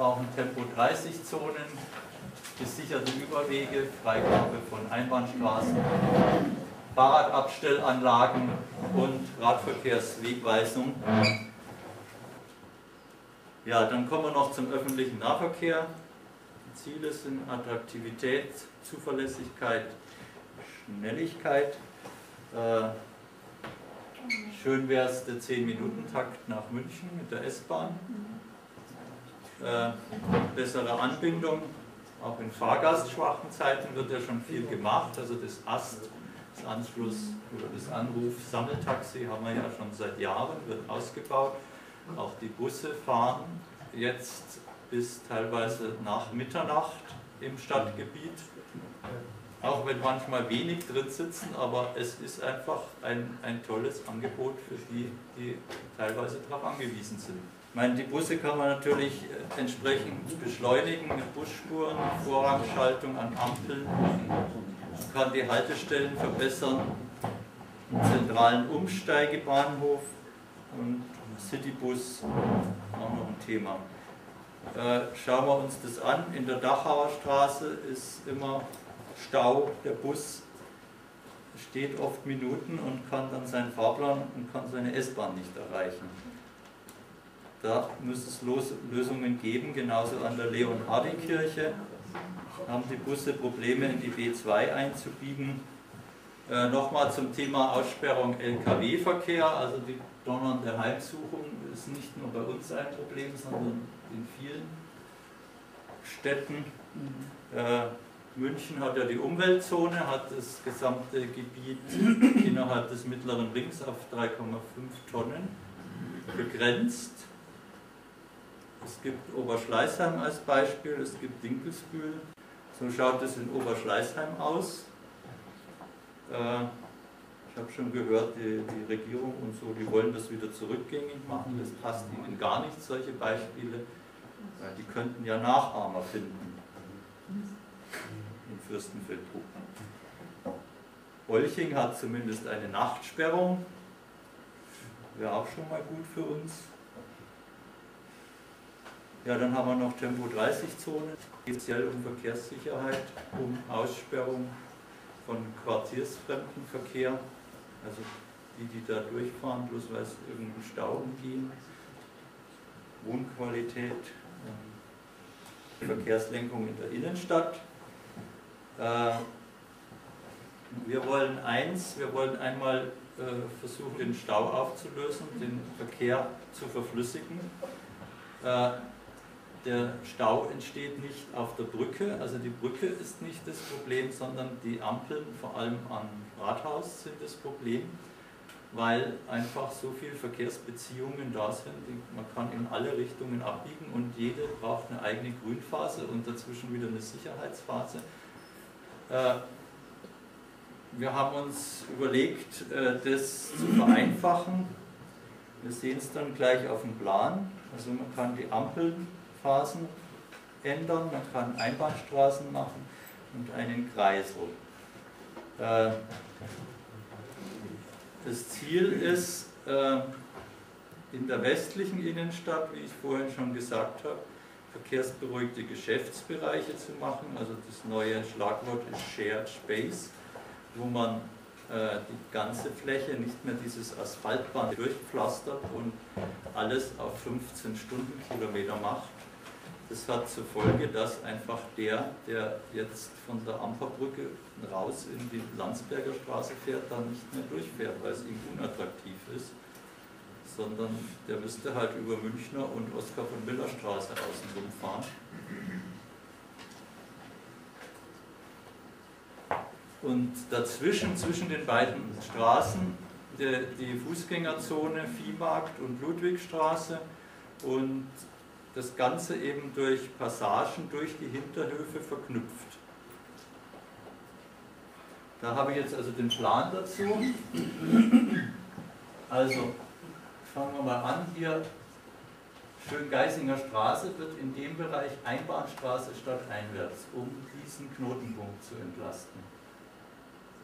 brauchen Tempo-30-Zonen, gesicherte Überwege, Freigabe von Einbahnstraßen, Fahrradabstellanlagen und Radverkehrswegweisung. Ja, dann kommen wir noch zum öffentlichen Nahverkehr. Die Ziele sind Attraktivität, Zuverlässigkeit, Schnelligkeit. Äh, schön wäre es der 10-Minuten-Takt nach München mit der S-Bahn. Äh, bessere Anbindung, auch in fahrgastschwachen Zeiten wird ja schon viel gemacht. Also das AST, das Anschluss oder das Anruf Sammeltaxi haben wir ja schon seit Jahren, wird ausgebaut. Auch die Busse fahren jetzt bis teilweise nach Mitternacht im Stadtgebiet. Auch wenn manchmal wenig drin sitzen, aber es ist einfach ein, ein tolles Angebot für die, die teilweise darauf angewiesen sind. Ich meine, die Busse kann man natürlich äh, entsprechend beschleunigen mit Busspuren, Vorrangschaltung an Ampeln, man kann die Haltestellen verbessern, zentralen Umsteigebahnhof und Citybus auch noch ein Thema. Äh, schauen wir uns das an. In der Dachauer Straße ist immer Stau. Der Bus steht oft Minuten und kann dann seinen Fahrplan und kann seine S-Bahn nicht erreichen. Da muss es Lösungen geben, genauso an der Leon-Hardy-Kirche haben die Busse Probleme in die B2 einzubiegen. Äh, Nochmal zum Thema Aussperrung Lkw-Verkehr, also die donnernde Heimsuchung ist nicht nur bei uns ein Problem, sondern in vielen Städten. Äh, München hat ja die Umweltzone, hat das gesamte Gebiet innerhalb des mittleren Rings auf 3,5 Tonnen begrenzt. Es gibt Oberschleißheim als Beispiel, es gibt Dinkelsbühl. So schaut es in Oberschleißheim aus. Äh, ich habe schon gehört, die, die, Regierung und so, die wollen das wieder zurückgängig machen. Das passt ihnen gar nicht, solche Beispiele. Weil die könnten ja Nachahmer finden in Fürstenfeldbruck. Olching hat zumindest eine Nachtsperrung. Wäre auch schon mal gut für uns. Ja, dann haben wir noch Tempo 30 Zonen, speziell um Verkehrssicherheit, um Aussperrung von quartiersfremden Verkehr also die, die da durchfahren, bloß weil es irgendeinen Stau umgehen, Wohnqualität, ähm, Verkehrslenkung in der Innenstadt. Äh, wir wollen eins, wir wollen einmal äh, versuchen, den Stau aufzulösen, den Verkehr zu verflüssigen. Der Stau entsteht nicht auf der Brücke, also die Brücke ist nicht das Problem, sondern die Ampeln, vor allem am Rathaus, sind das Problem, weil einfach so viele Verkehrsbeziehungen da sind, man kann in alle Richtungen abbiegen und jede braucht eine eigene Grünphase und dazwischen wieder eine Sicherheitsphase. Äh, wir haben uns überlegt, äh, das zu vereinfachen. Wir sehen es dann gleich auf dem Plan. Also man kann die Ampeln Phasen ändern, man kann Einbahnstraßen machen und einen Kreisel. Äh, das Ziel ist, äh, in der westlichen Innenstadt, wie ich vorhin schon gesagt habe, verkehrsberuhigte Geschäftsbereiche zu machen. Also das neue Schlagwort ist Shared Space, wo man äh, die ganze Fläche, nicht mehr dieses Asphaltband durchpflastert und alles auf 15 Stundenkilometer macht, das hat zur Folge, dass einfach der, der jetzt von der Amperbrücke raus in die Landsberger Straße fährt, dann nicht mehr durchfährt, weil es ihm unattraktiv ist, sondern der müsste halt über Münchner und Oskar von Miller Straße außen fahren. Und dazwischen, zwischen den beiden Straßen, die Fußgängerzone Viehmarkt und Ludwigstraße und das Ganze eben durch Passagen durch die Hinterhöfe verknüpft. Da habe ich jetzt also den Plan dazu. Also fangen wir mal an hier. Schöngeisinger Straße wird in dem Bereich Einbahnstraße stadteinwärts, um diesen Knotenpunkt zu entlasten.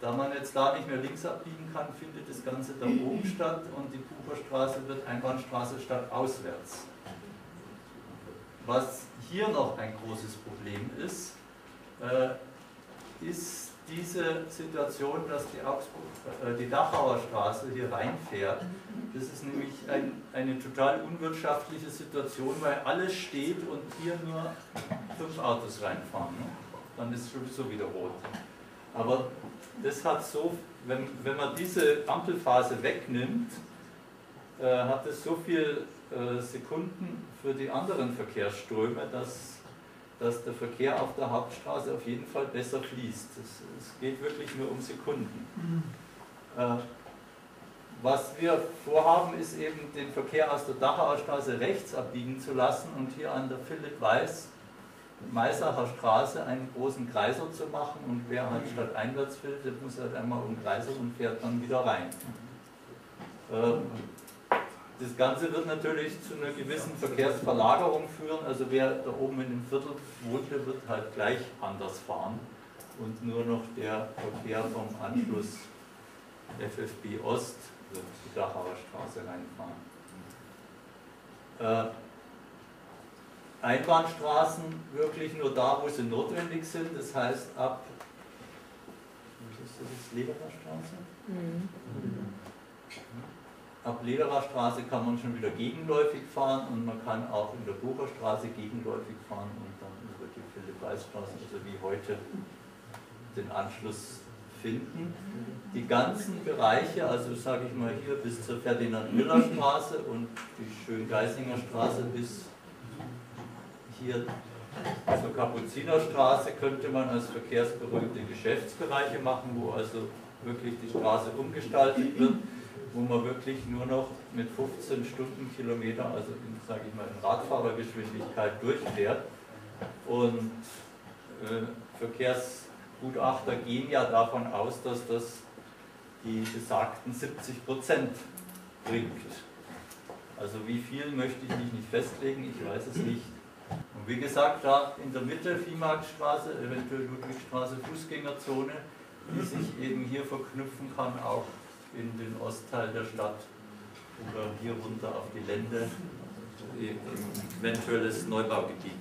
Da man jetzt da nicht mehr links abbiegen kann, findet das Ganze da oben statt und die Bucherstraße wird Einbahnstraße stadtauswärts. Was hier noch ein großes Problem ist, äh, ist diese Situation, dass die, Augsburg, äh, die Dachauer Straße hier reinfährt. Das ist nämlich ein, eine total unwirtschaftliche Situation, weil alles steht und hier nur fünf Autos reinfahren. Ne? Dann ist es sowieso wieder rot. Aber das hat so, wenn, wenn man diese Ampelphase wegnimmt, äh, hat es so viel äh, Sekunden für die anderen Verkehrsströme, dass, dass der Verkehr auf der Hauptstraße auf jeden Fall besser fließt. Es, geht wirklich nur um Sekunden. Mhm. Äh, was wir vorhaben, ist eben den Verkehr aus der Dachauer Straße rechts abbiegen zu lassen und hier an der Philipp Weiß Meisacher Straße einen großen Kreiser zu machen und wer halt statt einwärts will, der muss halt einmal um Kreiser und fährt dann wieder rein. Ähm, das Ganze wird natürlich zu einer gewissen Verkehrsverlagerung führen, also wer da oben in dem Viertel wohnt, der wird halt gleich anders fahren und nur noch der Verkehr vom Anschluss FFB Ost wird die Dachauer Straße reinfahren. Äh, Einbahnstraßen wirklich nur da, wo sie notwendig sind, das heißt ab, was ist das, Lederer Straße? Mhm. Ab Lederer Straße kann man schon wieder gegenläufig fahren und man kann auch in der Bucherstraße gegenläufig fahren und dann über die Philipp-Weiß-Straße, also wie heute, den Anschluss finden. Die ganzen Bereiche, also sage ich mal hier bis zur Ferdinand-Müller-Straße und die Schöngeisinger Straße bis hier zur Kapuzinerstraße könnte man als verkehrsberuhigte Geschäftsbereiche machen, wo also wirklich die Straße umgestaltet wird, wo man wirklich nur noch mit 15 Stundenkilometer, also in, sage ich mal, in Radfahrergeschwindigkeit durchfährt. Und äh, Verkehrsgutachter gehen ja davon aus, dass das die besagten 70 Prozent bringt. Also wie viel möchte ich mich nicht festlegen, ich weiß es nicht. Und wie gesagt, da in der Mitte Viehmarktstraße, eventuell Ludwigstraße, Fußgängerzone, die sich eben hier verknüpfen kann, auch in den Ostteil der Stadt oder hier runter auf die Lände, eventuelles Neubaugebiet.